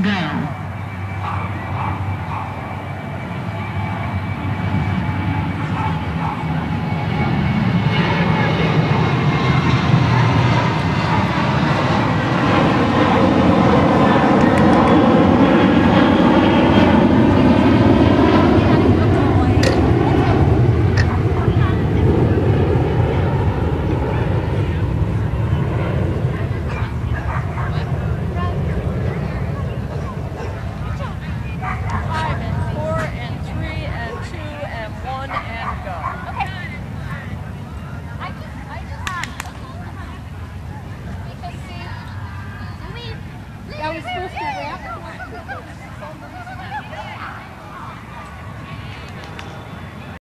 go. I was supposed to